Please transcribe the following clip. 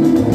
you.